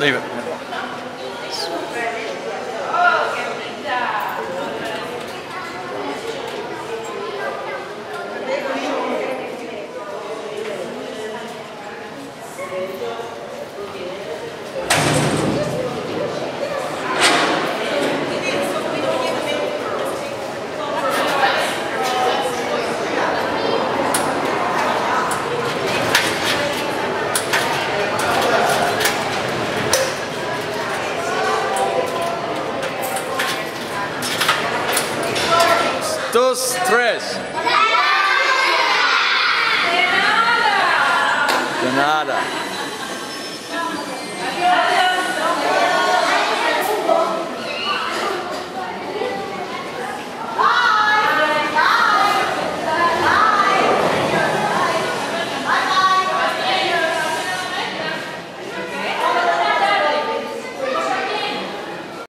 Leave it. Dois, três. De nada. De nada.